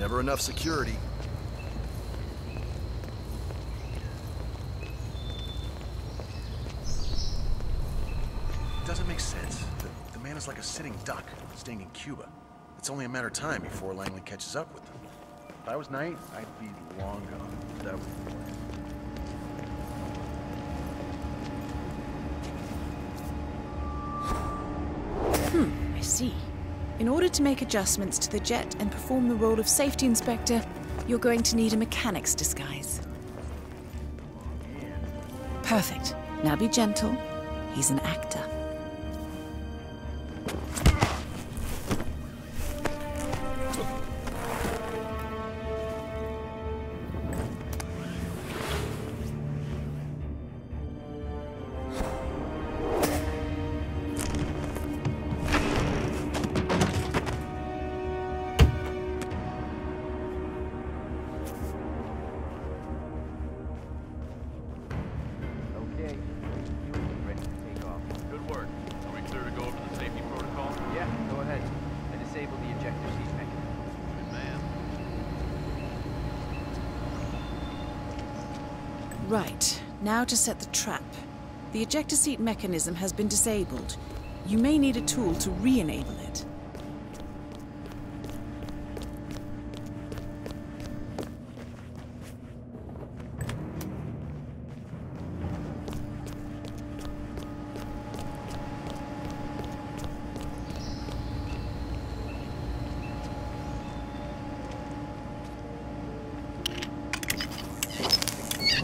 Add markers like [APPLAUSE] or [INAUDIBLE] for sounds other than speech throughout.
Never enough security. It doesn't make sense. The, the man is like a sitting duck, staying in Cuba. It's only a matter of time before Langley catches up with them. If I was Knight, I'd be long gone. That would be the plan. Hmm, I see. In order to make adjustments to the jet and perform the role of safety inspector, you're going to need a mechanic's disguise. Perfect. Now be gentle. He's an actor. Right. Now to set the trap. The ejector seat mechanism has been disabled. You may need a tool to re-enable it.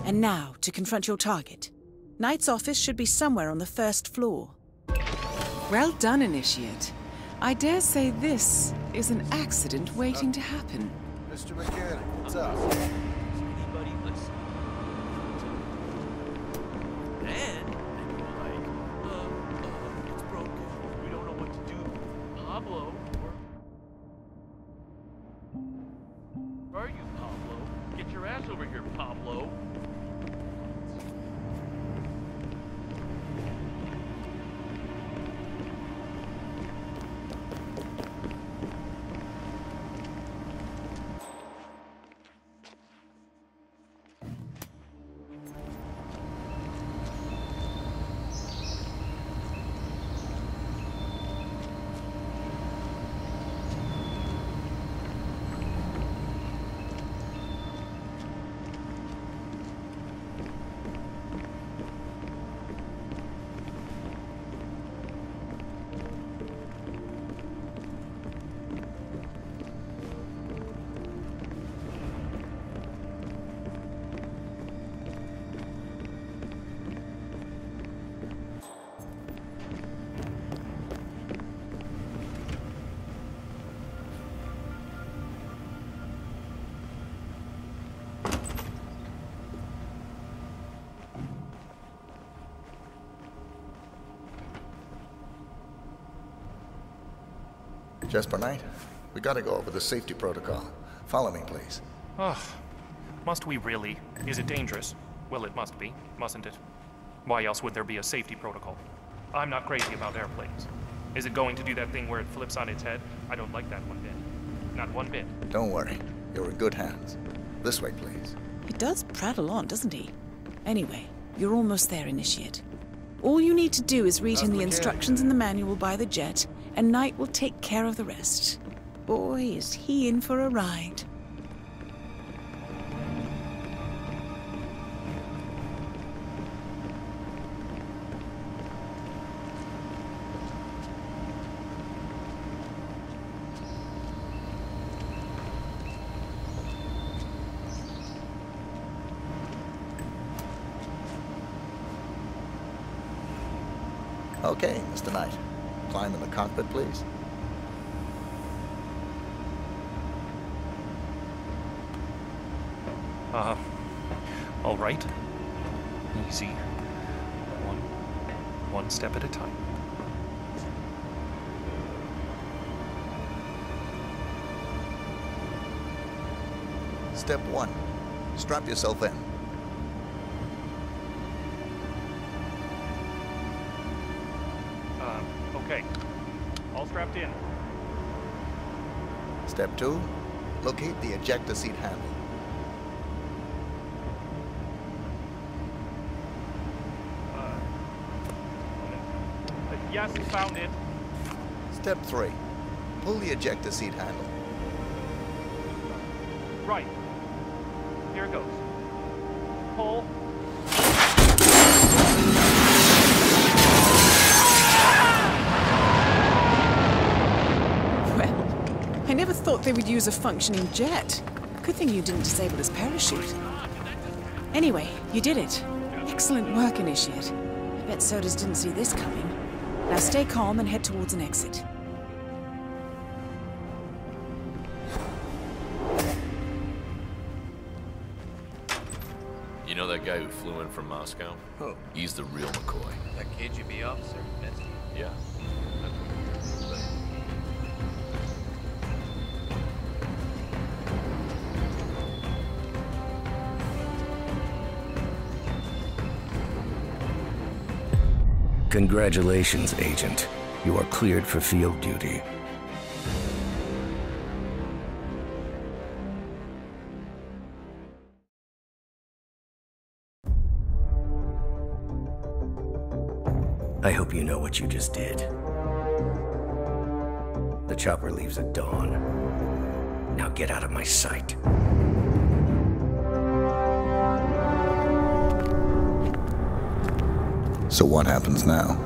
And now to confront your target. Knight's office should be somewhere on the first floor. Well done, Initiate. I dare say this is an accident waiting to happen. Mr. Mechanic, what's up? Anybody listen? Then they were like, uh, uh, it's broken. We don't know what to do. Pablo, where... Where are you, Pablo? Get your ass over here, Pablo. Jasper Knight, we gotta go over the safety protocol. Follow me, please. Ugh. Must we really? Is it dangerous? Well, it must be, mustn't it? Why else would there be a safety protocol? I'm not crazy about airplanes. Is it going to do that thing where it flips on its head? I don't like that one bit. Not one bit. Don't worry, you're in good hands. This way, please. He does prattle on, doesn't he? Anyway, you're almost there, Initiate. All you need to do is read him the instructions in the manual by the jet, and Knight will take care of the rest. Boy, is he in for a ride. Okay, Mr. Knight. Climb in the cockpit, please. Uh, all right. Easy. One, one step at a time. Step one. Strap yourself in. Okay. All strapped in. Step two. Locate the ejector seat handle. Uh, yes, found it. Step 3. Pull the ejector seat handle. Right. Here it goes. Pull. Well, I never thought they would use a functioning jet. Good thing you didn't disable his parachute. Anyway, you did it. Excellent work, Initiate. I bet Soders didn't see this coming. Now stay calm and head towards an exit. You know that guy who flew in from Moscow? Who? He's the real McCoy. That KGB officer? That's Yeah. Congratulations, Agent. You are cleared for field duty. I hope you know what you just did. The chopper leaves at dawn. Now get out of my sight. So what happens now?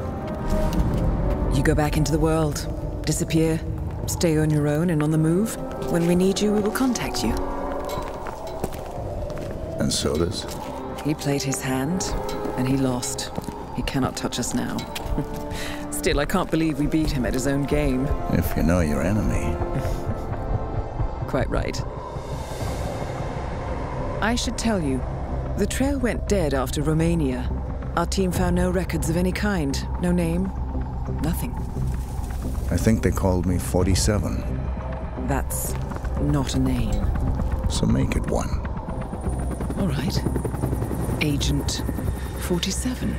You go back into the world, disappear, stay on your own and on the move. When we need you, we will contact you. And Soders? He played his hand, and he lost. He cannot touch us now. [LAUGHS] Still, I can't believe we beat him at his own game. If you know your enemy. [LAUGHS] Quite right. I should tell you, the trail went dead after Romania. Our team found no records of any kind. No name, nothing. I think they called me 47. That's not a name. So make it one. All right. Agent 47.